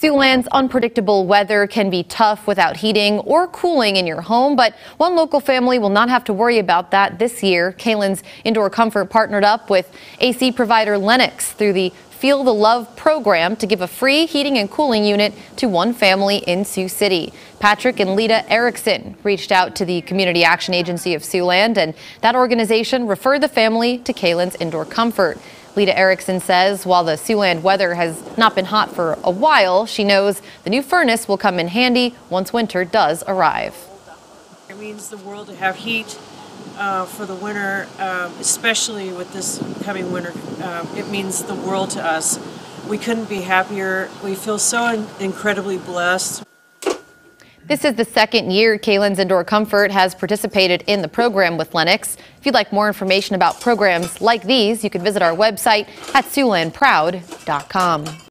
Siouxland's unpredictable weather can be tough without heating or cooling in your home, but one local family will not have to worry about that this year. Kalins Indoor Comfort partnered up with AC provider Lennox through the Feel the Love program to give a free heating and cooling unit to one family in Sioux City. Patrick and Lita Erickson reached out to the Community Action Agency of Siouxland, and that organization referred the family to Kalins Indoor Comfort. Lita Erickson says while the Siouxland weather has not been hot for a while, she knows the new furnace will come in handy once winter does arrive. It means the world to have heat uh, for the winter, um, especially with this coming winter. Um, it means the world to us. We couldn't be happier. We feel so in incredibly blessed. This is the second year Kalins Indoor Comfort has participated in the program with Lennox. If you'd like more information about programs like these, you can visit our website at siouxlandproud.com.